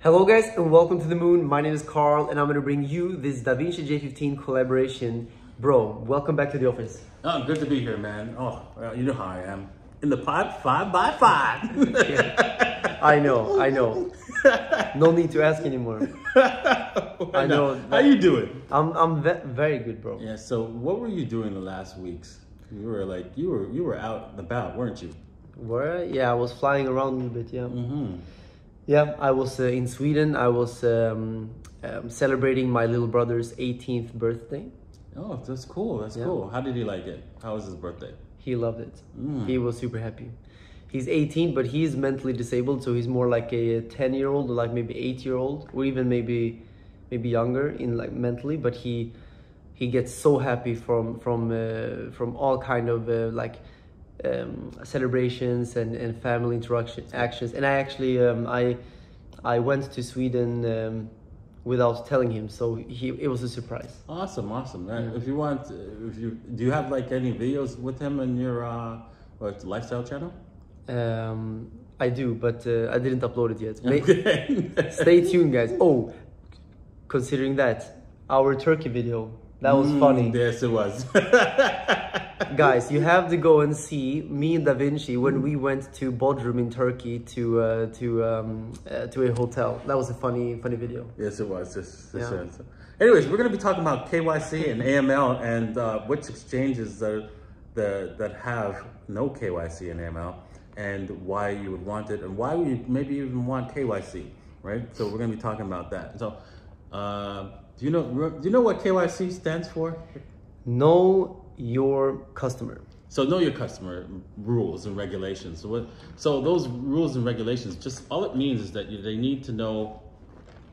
Hello guys and welcome to the moon. My name is Carl and I'm gonna bring you this DaVinci J15 collaboration. Bro, welcome back to the office. Oh, good to be here, man. Oh, well, you know how I am. In the pod, five by five. I know, I know. No need to ask anymore. I know. How you doing? I'm I'm ve- very good, bro. Yeah. So, what were you doing the last weeks? You were like, you were you were out and about, weren't you? Where? Yeah, I was flying around a little bit. Yeah. Mm-hmm. Yeah, I was uh, in Sweden. I was um, um, celebrating my little brother's 18th birthday. Oh, that's cool. That's Yeah. cool. How did he like it? How was his birthday? He loved it. Mm. He was super happy. He's 18, but he's mentally disabled, so he's more like a 10 year old, or like maybe 8 year old, or even maybe maybe younger in like mentally. But he he gets so happy from from uh, from all kind of uh, like um, celebrations and, and family interaction actions. And I actually um, I I went to Sweden um, without telling him, so he it was a surprise. Awesome, awesome. Uh, If you want, uh, if you do, you have like any videos with him in your uh, what lifestyle channel? Um, I do, but uh, I didn't upload it yet. Okay. Stay tuned, guys. Oh, considering that, our turkey video, that was Mm, funny. Yes, it was. Guys, you have to go and see me and Da Vinci when we went to Bodrum in Turkey to uh, to um, uh, to a hotel. That was a funny funny video. Yes, it was. This, this Yeah. Anyways, we're going to be talking about KYC and AML and uh, which exchanges that, that, that have no KYC and AML and why you would want it and why you maybe even want KYC, right? So we're going to be talking about that. So, uh, do you know do you know what KYC stands for? Know your customer. So know your customer rules and regulations. So what? So those rules and regulations, just all it means is that you, they need to know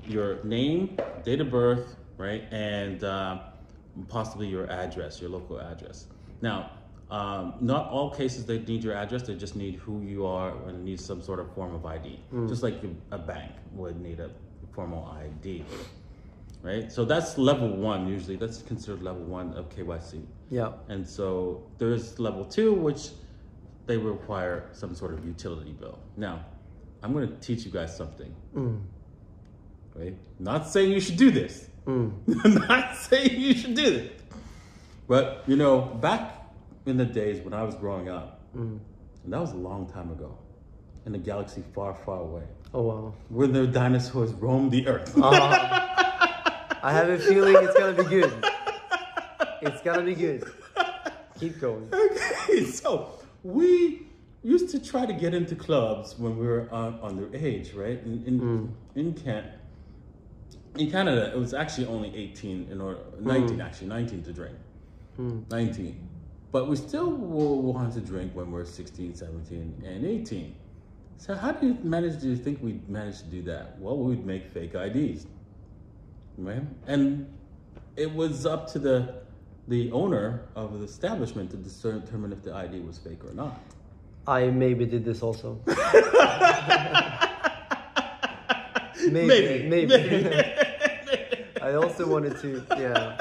your name, date of birth, right, and uh, possibly your address, your local address. Now, um, not all cases they need your address. They just need who you are and need some sort of form of ID, just like a bank would need a formal ID. Right, so that's level one usually. That's considered level one of KYC. Yeah. And so there's level two, which they require some sort of utility bill. Now, I'm going to teach you guys something. Mm. Right? Not saying you should do this. Mm. Not saying you should do this. But, you know, back in the days when I was growing up, Mm. and that was a long time ago, in a galaxy far, far away, Oh wow. when the dinosaurs roamed the earth. Uh, I have a feeling it's gonna be good. It's gonna be good. Keep going. Okay, so we used to try to get into clubs when we were uh, underage, right? In in, in Can in Canada, it was actually only 18 in order 19 actually 19 to drink. 19. But we still will want to drink when we're 16, 17, and 18. So how do you manage do you think we managed to do that? Well, we'd make fake IDs. Right? And it was up to the the owner of the establishment to determine if the ID was fake or not. I maybe did this also. maybe, Maybe, maybe. maybe. I also wanted to, yeah,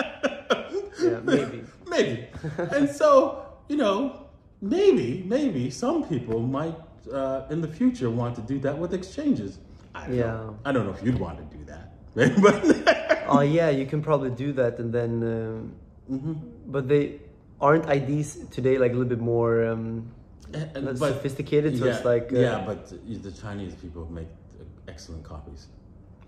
yeah, maybe. Maybe. and so, you know, maybe, maybe some people might uh, in the future want to do that with exchanges. I don't Yeah. know. I don't know if you'd want to do that. But Oh yeah, you can probably do that, and then, um, Mhm. but they aren't IDs today like a little bit more um, And- That's but- sophisticated, so yeah, it's like, uh, yeah, but the Chinese people make excellent copies.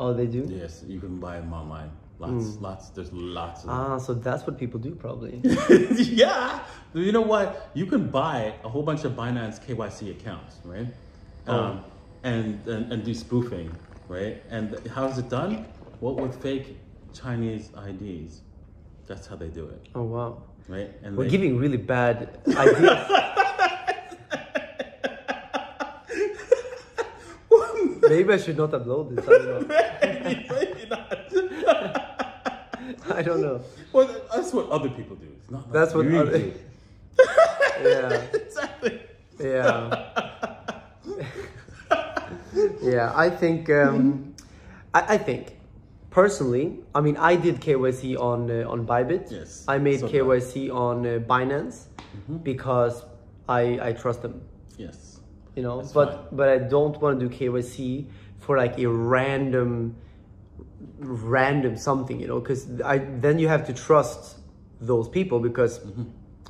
oh they do. Yes, you can buy them online. Lots, lots. There's lots of them. Ah, so that's what people do probably. yeah. You know what? You can buy a whole bunch of Binance KYC accounts, right? Oh. Um, and, and and do spoofing, right? And how's it done? Well, with fake Chinese IDs. That's how they do it, Oh wow, right? And we're they, giving really bad ideas. Maybe I should not upload this. I don't know. Maybe not. I don't know. well, that's what other people do. It's not. That's what we other- do. Yeah, exactly. yeah, yeah. I think. Um, I, I think personally. I mean, I did KYC on uh, on Bybit. Yes, I made so. KYC on uh, Binance because I I trust them. Yes. You know, That's but fine. but I don't want to do KYC for like a random random something you know because i then you have to trust those people because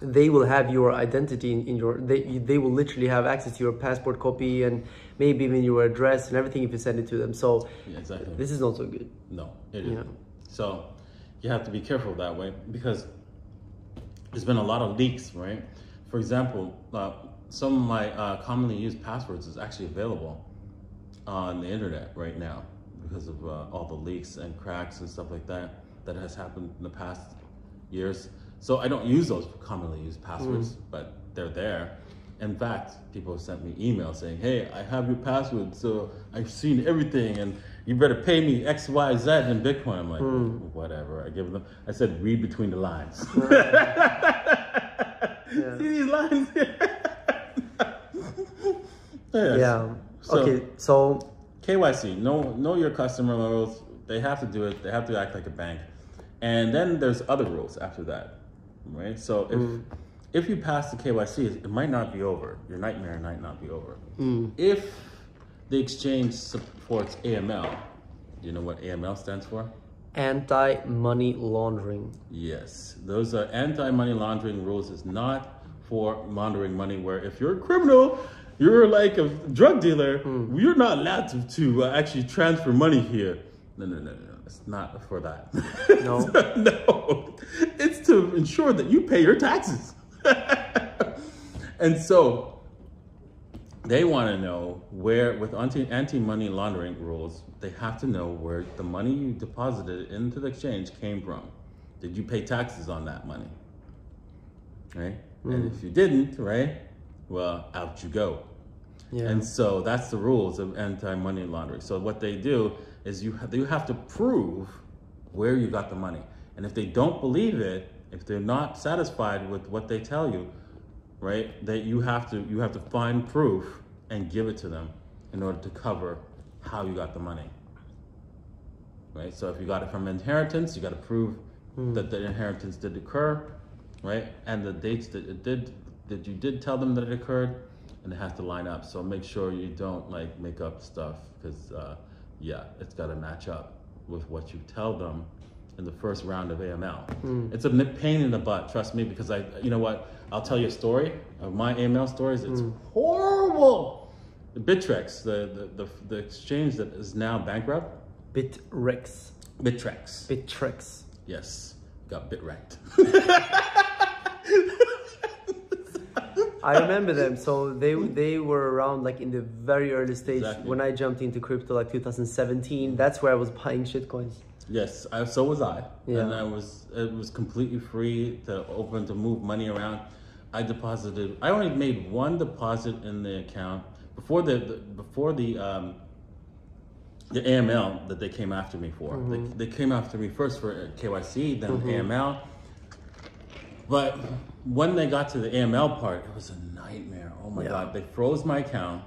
they will have your identity in, in your they they will literally have access to your passport copy and maybe even your address and everything if you send it to them so Yeah, exactly. this is not so good No, it isn't. Yeah. So you have to be careful that way because there's been a lot of leaks, right? For example, uh, some of my uh, commonly used passwords is actually available on the internet right now because of uh, all the leaks and cracks and stuff like that that has happened in the past years. So I don't use those commonly used passwords, hmm. but they're there. In fact, people have sent me emails saying, "Hey, I have your password, so I've seen everything, and you better pay me X, Y, Z in Bitcoin." I'm like, hmm. whatever. I give them. I said, read between the lines. See these lines here? Yes. yeah So- okay so KYC, know know your customer rules. They have to do it. They have to act like a bank, and then there's other rules after that, right? So if mm. if you pass the KYC, it might not be over. Your nightmare might not be over. Mm. If the exchange supports AML, do you know what AML stands for? anti-money laundering Yes, those are anti-money laundering rules. Is not for laundering money. Where if you're a criminal, you're like a drug dealer, mm. you're not allowed to, to uh, actually transfer money here. No, no, no, no. It's not for that. No? no. It's to ensure that you pay your taxes. and so they want to know where, with anti anti money laundering rules, they have to know where the money you deposited into the exchange came from. Did you pay taxes on that money? Right? And hmm. if you didn't, right? Well, out you go. yeah And so that's the rules of anti-money laundering. So what they do is you have, you have to prove where you got the money. And if they don't believe it, if they're not satisfied with what they tell you, right, that you have to you have to find proof and give it to them in order to cover how you got the money. Right? So if you got it from inheritance, you got to prove that the inheritance did occur, right? And the dates that it did that you did tell them that it occurred, and it has to line up. So make sure you don't like make up stuff because uh, yeah, it's got to match up with what you tell them in the first round of AML. Mm. It's a pain in the butt, trust me, because I, you know what? I'll tell you a story of my AML stories. It's mm. horrible. The Bittrex, the, the, the, the exchange that is now bankrupt, Bittrex Bittrex. Bittrex Yes, got bit wrecked. I remember them. So they they were around like in the very early stage Exactly. when I jumped into crypto, like 2017. That's where I was buying shitcoins. Yes, I, so was I. Yeah. And I was it was completely free to open to move money around. I deposited. I only made one deposit in the account before the, the before the um, the AML that they came after me for. Mm-hmm. They, they came after me first for KYC, then AML. But when they got to the AML part, it was a nightmare. Oh my Yeah. god! They froze my account,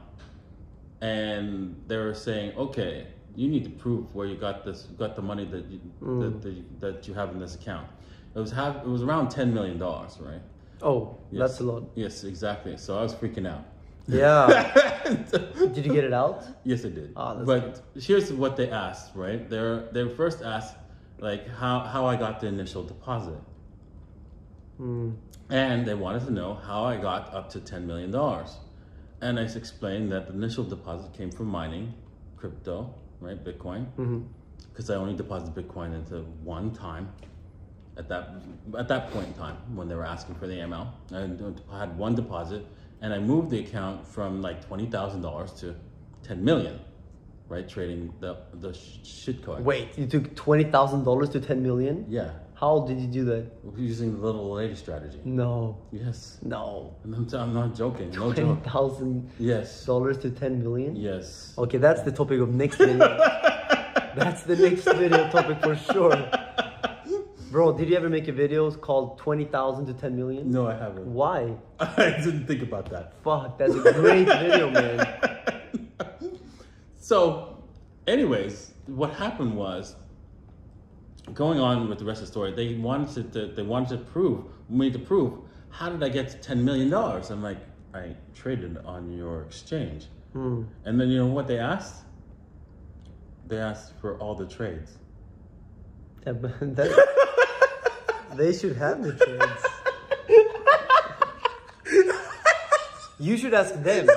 and they were saying, "Okay, you need to prove where you got this, got the money that you, Mm. that, that, you, that you have in this account." It was have, it was around ten million dollars, right? Oh, Yes. that's a lot. Yes, exactly. So I was freaking out. Yeah. Did you get it out? Yes, I did. That's but here's what they asked, right? They're they first asked like how how I got the initial deposit, Hmm. and they wanted to know how I got up to ten million dollars, and I explained that the initial deposit came from mining crypto, right, Bitcoin, Mm-hmm. because I only deposited Bitcoin into one time. At that at that point in time, when they were asking for the ML, I had one deposit, and I moved the account from like twenty thousand dollars to ten million, right? Trading the the sh- shitcoin. Wait, you took twenty thousand dollars to ten million? Yeah, How did you do that? using the little lady strategy. No, Yes, no. and I'm, I'm not joking. No joke. thousand Yes, dollars to ten million? yes. Okay, that's the topic of next video. that's the next video topic for sure. Bro, did you ever make a video called twenty thousand to ten million? No, I haven't. Why? I didn't think about that. Fuck, that's a great video, man. So, anyways, what happened was going on with the rest of the story. They wanted to they wanted to prove me to prove how did I get to ten million dollars? I'm like I traded on your exchange, Hmm. and then you know what they asked? They asked for all the trades. Yeah, that- they should have the trades. You should ask them.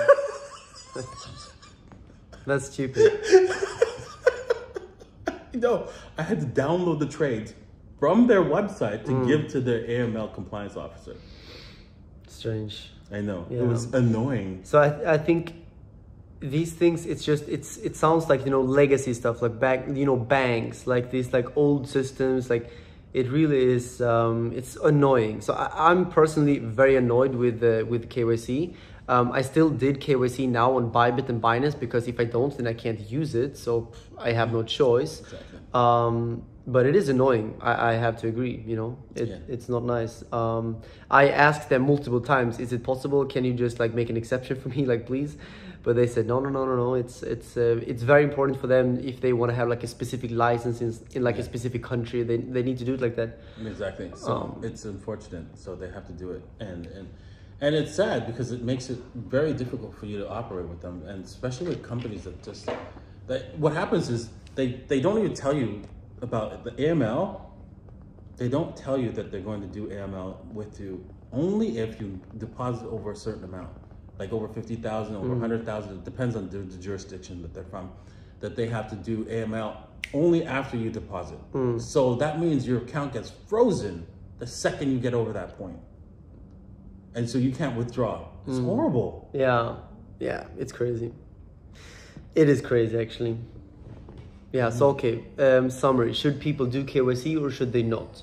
That's stupid. No, I had to download the trades from their website to Mm. give to their AML compliance officer. Strange. I know. Yeah. It was annoying. So I, I think these things it's just it's it sounds like you know legacy stuff like back you know banks like these like old systems like it really is um, it's annoying so I, i'm personally very annoyed with uh, with kyc um, i still did kyc now on bybit and binance because if i don't then i can't use it so i have no choice Exactly. um, but it is annoying. I, I have to agree. You know, it, Yeah. it's not nice. Um, I asked them multiple times, "Is it possible? Can you just like make an exception for me, like please?" But they said, "No, no, no, no, no. It's it's uh, it's very important for them if they want to have like a specific license in, in like a specific country. They they need to do it like that." Exactly. So Um, it's unfortunate. So they have to do it, and and and it's sad because it makes it very difficult for you to operate with them, and especially with companies that just that. What happens is they they don't even tell you about the AML. They don't tell you that they're going to do AML with you only if you deposit over a certain amount, like over fifty thousand, over hmm. hundred thousand. It depends on the, the jurisdiction that they're from. That they have to do AML only after you deposit. Hmm. So that means your account gets frozen the second you get over that point, and so you can't withdraw. It's mm. horrible. Yeah, yeah, it's crazy. It is crazy, actually. Yeah. Mm. So okay. Um, summary: Should people do KYC or should they not?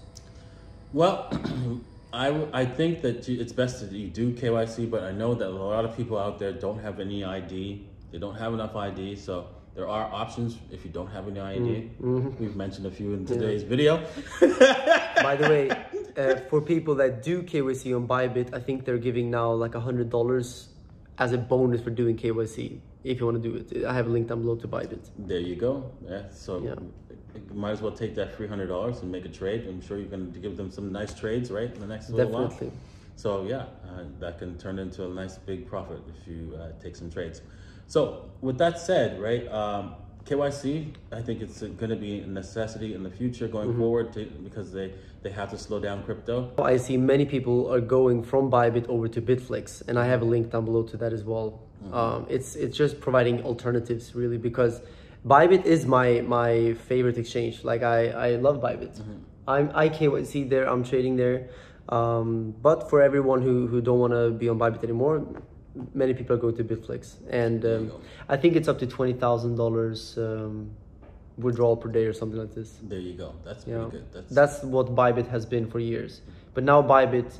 Well, I, I think that you, it's best that you do KYC, but I know that a lot of people out there don't have any ID. They don't have enough ID, so there are options if you don't have any ID. Mm. Mm-hmm. We've mentioned a few in today's video. By the way, uh, for people that do KYC on Bybit, I think they're giving now like a hundred dollars as a bonus for doing KYC. If you want to do it, I have a link down below to Bybit. There you go. Yeah, so Yeah. you might as well take that three hundred dollars and make a trade. I'm sure you're going to give them some nice trades, right, in the next little while. Definitely. So yeah, uh, that can turn into a nice big profit if you uh, take some trades. So with that said, right, um, KYC, I think it's going to be a necessity in the future going forward to, because they they have to slow down crypto. I see many people are going from Bybit over to Bitflix, and I have a link down below to that as well. Um, it's it's just providing alternatives really because Bybit is my my favorite exchange. Like I I love Bybit. I'm I KYC there. I'm trading there. Um, but for everyone who who don't want to be on Bybit anymore, many people go to Bitflix, and um. I think it's up to twenty thousand dollars um, withdrawal per day or something like this. There you go. That's Yeah, pretty good. That's, that's what Bybit has been for years. But now Bybit,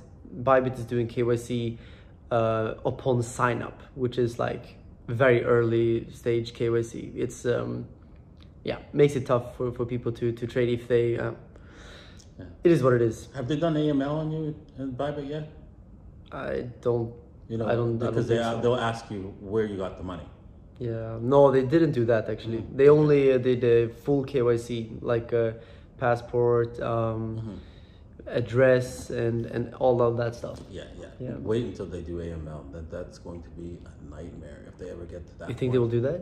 Bybit is doing KYC uh, upon sign up, which is like very early stage KYC. It's um, yeah, makes it tough for, for people to to trade if they. Uh, Yeah. It is what it is. have they done AML on you in Bybit yet? I don't. You know, I don't- I don't because they so. they'll ask you where you got the money. Yeah, no, they didn't do that actually. They only uh, did a full KYC, like uh, passport, um, address, and and all of that stuff. Yeah, yeah, Yeah. Wait until they do AML. That that's going to be a nightmare if they ever get to that. You think they will do that?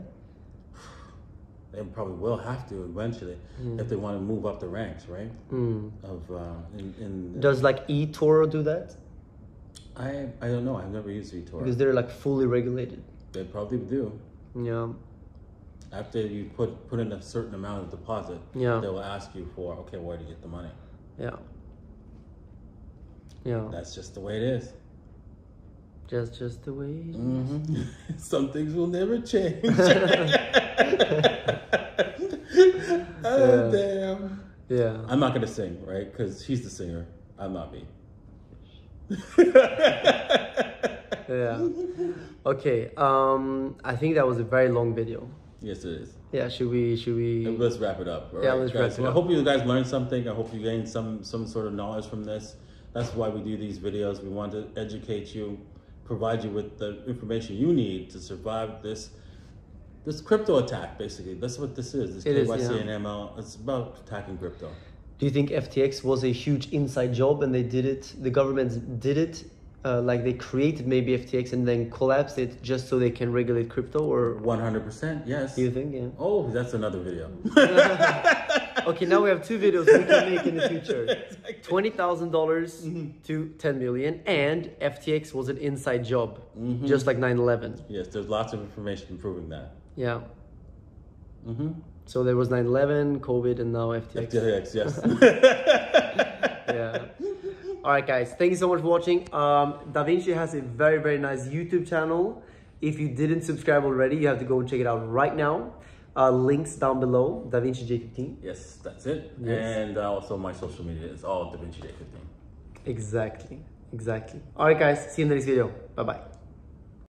They probably will have to eventually if they want to move up the ranks, right? Mm. Of uh, in, in Does like eToro do that? I I don't know. I've never used eToro. Because they're like fully regulated. They probably do. Yeah. After you put put in a certain amount of deposit, Yeah. they will ask you for okay, where to get the money. Yeah. Yeah. That's just the way it is. Just just the way. it is. hmm Some things will never change. oh damn! Yeah. I'm not gonna sing, right? Because he's the singer. I'm not me. Yeah. Okay. Um I think that was a very long video. Yes, it is. Yeah, should we should we Let's wrap it up. Yeah, right, let's guys? wrap it Well, I hope you guys learned something. I hope you gained some some sort of knowledge from this. That's why we do these videos. We want to educate you, provide you with the information you need to survive this this crypto attack. Basically, that's what this is. This It is, KYC yeah. and ML. It's about attacking crypto. Do you think FTX was a huge inside job and they did it the government did it uh, like they created maybe FTX and then collapsed it just so they can regulate crypto, or One hundred percent. Yes. do you think? Yeah. Oh, that's another video. Okay, now we have two videos we can make in the future. Twenty thousand dollars to ten million, and FTX was an inside job, just like 9-11. yes, there's lots of information proving that. Yeah. Mm-hmm. So there was 9-11, COVID, and now FTX. FTX, yes. yeah. All right, guys. Thank you so much for watching. Um, DaVinci has a very, very nice YouTube channel. If you didn't subscribe already, you have to go and check it out right now. Uh, links down below. DaVinci J15. yes, that's it. Yes. And uh, also my social media is all DaVinci J15. Exactly. Exactly. All right, guys. See you in the next video. Bye bye.